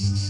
Mm-hmm.